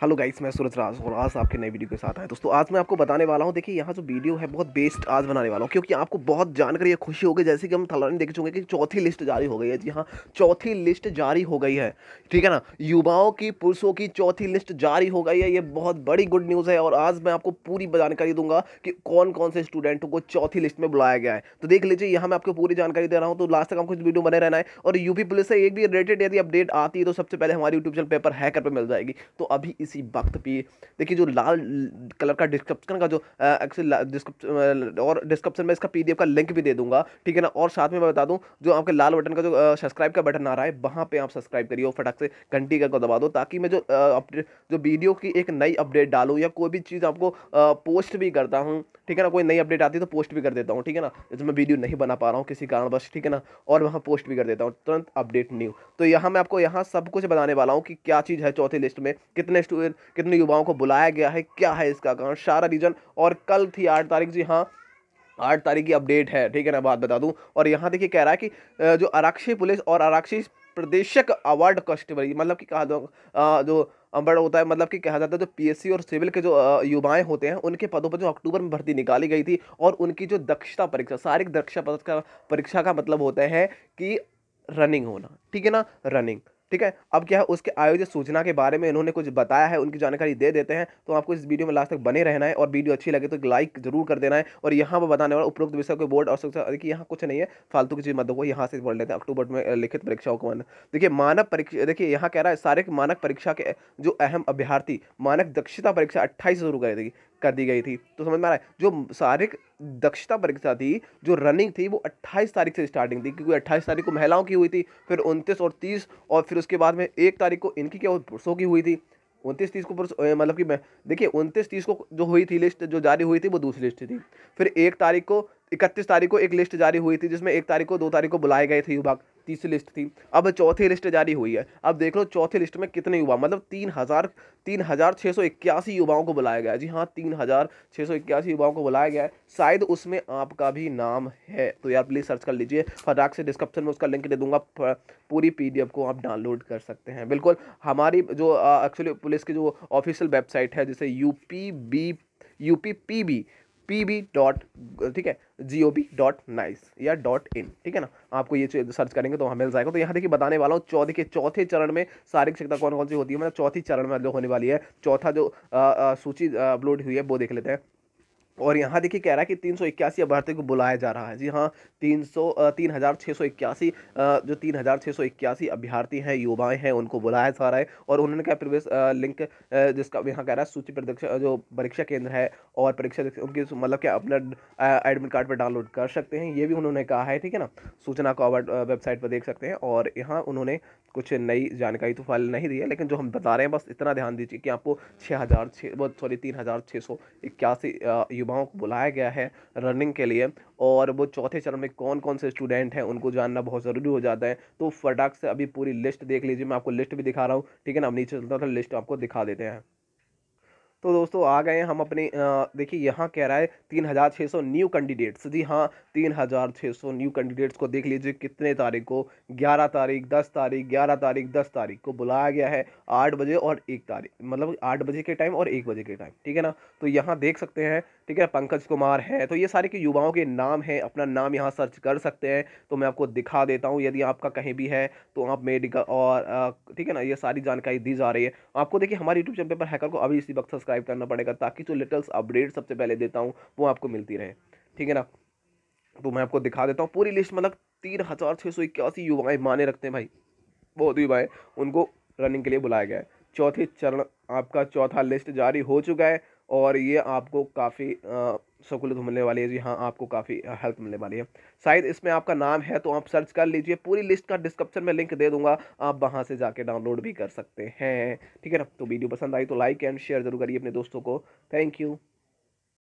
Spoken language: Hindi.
हेलो गाइस मैं सूरज राज और आज आपके नई वीडियो के साथ आए दोस्तों, आज मैं आपको बताने वाला हूँ, देखिए, यहाँ जो वीडियो है, बहुत बेस्ट आज बनाने वाला हूँ, क्योंकि आपको बहुत जानकारी या खुशी होगी, जैसे कि हम थलानी देख चुके कि चौथी लिस्ट जारी हो गई है। जी हाँ चौथी लिस्ट जारी हो गई है। ठीक है ना? युवाओं की, पुरुषों की चौथी लिस्ट जारी हो गई है। ये बहुत बड़ी गुड न्यूज़ है और आज मैं आपको पूरी जानकारी दूँगा कि कौन कौन से स्टूडेंटों को चौथी लिस्ट में बुलाया गया है। तो देख लीजिए, यहाँ मैं आपको पूरी जानकारी दे रहा हूँ। तो लास्ट तक आपको वीडियो बने रहना है और यूपी पुलिस से एक भी रिलेटेड यदि अपडेट आती है तो सबसे पहले हमारे यूट्यूब चैनल पेपर हैकर पर मिल जाएगी। तो अभी इसी वक्त भी। देखिए, जो लाल कलर का डिस्क्रिप्शन का जो एक्चुअली और डिस्क्रिप्शन में इसका पीडीएफ का लिंक भी दे दूँगा, ठीक है ना? और साथ में मैं बता दूँ, जो आपके लाल बटन का जो सब्सक्राइब का बटन आ रहा है, वहाँ पे आप सब्सक्राइब करिए और फटाक से घंटी का दबा दो, ताकि मैं जो जो वीडियो की एक नई अपडेट डालूँ या कोई भी चीज़ आपको पोस्ट भी करता हूँ, ठीक है ना? कोई नई अपडेट आती है तो पोस्ट भी कर देता हूँ, ठीक है ना? जैसे मैं वीडियो नहीं बना पा रहा हूँ किसी कारणवश, ठीक है ना? और वहाँ पोस्ट भी कर देता हूँ, तुरंत अपडेट न्यू तो यहाँ मैं आपको, यहाँ सब कुछ बताने वाला हूँ कि क्या चीज़ है चौथी लिस्ट में, कितने स्टूडेंट कितने युवाओं को बुलाया गया है, क्या है इसका कारण सारा रीजन और कल थी आठ तारीख, जी हाँ आठ तारीख की अपडेट है। ठीक है ना बात बता दूँ। और यहाँ देखिए कह रहा है कि जो आरक्षी पुलिस और आरक्षी प्रदेशक अवार्ड कस्टमर मतलब कि कहा जो बड़ा होता है मतलब कि कहा जाता है, जो पीएससी और सिविल के जो युवाएँ होते हैं, उनके पदों पर जो अक्टूबर में भर्ती निकाली गई थी, और उनकी जो दक्षता परीक्षा, शारीरिक दक्षता परीक्षा का मतलब होता है कि रनिंग होना। ठीक है ना? रनिंग। ठीक है? अब क्या है, उसके आयोजित सूचना के बारे में इन्होंने कुछ बताया है, उनकी जानकारी दे देते हैं तो आपको इस वीडियो में लास्ट तक बने रहना है और वीडियो अच्छी लगे तो लाइक ज़रूर कर देना है और यहाँ पर बताने वाला उपरोक्त विषय के बोर्ड और देखिए यहाँ कुछ नहीं है, फालतू की चीज़ मत को यहाँ से बोल लेते हैं, अक्टूबर में लिखित परीक्षाओं को देखिए, मानक परीक्षा, देखिए, यहाँ कह रहा है सारे मानक परीक्षा के, जो अहम अभ्यर्थी, मानक दक्षता परीक्षा अट्ठाईस शुरू कर देगी कर दी गई थी। तो समझ में आ रहा है, जो शारीरिक दक्षता परीक्षा थी, जो रनिंग थी, वो 28 तारीख से स्टार्टिंग थी, क्योंकि 28 तारीख को महिलाओं की हुई थी, फिर 29 और 30 और फिर उसके बाद में एक तारीख को इनकी क्या पुरुषों की हुई थी। उनतीस, तीस को मतलब कि देखिए, उनतीस, तीस को जो हुई थी लिस्ट जो जारी हुई थी, वो दूसरी लिस्ट थी। फिर एक तारीख को, इकतीस तारीख को एक लिस्ट जारी हुई थी, जिसमें एक तारीख को, दो तारीख को बुलाए गए थे युवा तीसरी लिस्ट थी। अब चौथी लिस्ट जारी हुई है। अब देख लो चौथी लिस्ट में कितने युवा मतलब तीन हज़ार तीन हज़ार छः सौ इक्यासी युवाओं को बुलाया गया है। जी हाँ तीन हज़ार छः सौ इक्यासी युवाओं को बुलाया गया है। शायद उसमें आपका भी नाम है तो यार प्लीज़ सर्च कर लीजिए। फटाक से डिस्क्रिप्शन में उसका लिंक दे दूँगा। पूरी पीडीएफ को आप डाउनलोड कर सकते हैं। बिल्कुल, हमारी जो एक्चुअली पुलिस की जो ऑफिशियल वेबसाइट है, जैसे U P B U P P B P B dot ठीक है G O B dot nic या डॉट इन ठीक है ना? आपको ये सर्च करेंगे तो वहाँ मिल जाएगा। तो यहाँ देखिए बताने वाला हूँ, चौथे के चौथे चरण में शारीरिक शिक्षा कौन कौन सी होती है? मतलब चौथी चरण में जो होने वाली है, चौथा जो सूची अपलोड हुई है, वो देख लेते हैं। और यहाँ देखिए कह रहा है कि तीन सौ इक्यासी अभ्यर्थी को बुलाया जा रहा है। जी हाँ तीन सौ तीन हज़ार छः सौ इक्यासी जो तीन हज़ार छः सौ इक्यासी अभ्यर्थी हैं, युवाएँ हैं, उनको बुलाया जा रहा है और उन्होंने क्या प्रवेश लिंक जिसका यहाँ कह रहा है सूची परीक्षा जो परीक्षा केंद्र है और परीक्षा उनकी मतलब क्या अपना एडमिट कार्ड पर डाउनलोड कर सकते हैं। ये भी उन्होंने कहा है, ठीक है ना? सूचना को वेबसाइट पर देख सकते हैं और यहाँ उन्होंने कुछ नई जानकारी तो फ़ाइल नहीं दी है, लेकिन जो हम बता रहे हैं, बस इतना ध्यान दीजिए कि आपको छः हज़ार छः सॉरी, तीन हज़ार छः सौ इक्यासी युवाओं को बुलाया गया है रनिंग के लिए। और वो चौथे चरण में कौन कौन से स्टूडेंट हैं, उनको जानना बहुत ज़रूरी हो जाता है। तो फटाक से अभी पूरी लिस्ट देख लीजिए, मैं आपको लिस्ट भी दिखा रहा हूँ, ठीक है ना? अब नीचे चलता था लिस्ट आपको दिखा देते हैं। तो दोस्तों आ गए हम अपने देखिए यहाँ कह रहा है, तीन हज़ार छः सौ न्यू कैंडिडेट्स जी हाँ तीन हज़ार छः सौ न्यू कैंडिडेट्स को देख लीजिए, कितने तारीख को? ग्यारह तारीख, दस तारीख, ग्यारह तारीख, दस तारीख को बुलाया गया है, आठ बजे और एक तारीख मतलब आठ बजे के टाइम और एक बजे के टाइम ठीक है ना? तो यहाँ देख सकते हैं, ठीक है, पंकज कुमार है तो ये सारे के युवाओं के नाम हैं, अपना नाम यहाँ सर्च कर सकते हैं। तो मैं आपको दिखा देता हूँ, यदि आपका कहीं भी है तो आप मेडिकल और ठीक है ना, ये सारी जानकारी दी जा रही है। आपको देखिए, हमारे यूट्यूब चैनल पर हैकर को अभी इसी वक्त सब्सक्राइब करना पड़ेगा ताकि जो लेटेस्ट अपडेट सबसे पहले देता हूँ, वो आपको मिलती रहे। ठीक है ना? तो मैं आपको दिखा देता हूँ। पूरी लिस्ट मतलब तीन हज़ार छः सौ इक्यासी युवाएँ माने रखते हैं भाई। बहुत युवाएँ, उनको रनिंग के लिए बुलाया गया है। चौथे चरण आपका चौथा लिस्ट जारी हो चुका है और ये आपको काफ़ी सहूलत मिलने वाली है, जी हाँ आपको काफ़ी हेल्प मिलने वाली है। शायद इसमें आपका नाम है तो आप सर्च कर लीजिए, पूरी लिस्ट का डिस्क्रिप्शन में लिंक दे दूँगा, आप वहाँ से जाके डाउनलोड भी कर सकते हैं, ठीक है ना? तो वीडियो पसंद आई तो लाइक एंड शेयर ज़रूर करिए अपने दोस्तों को। Thank you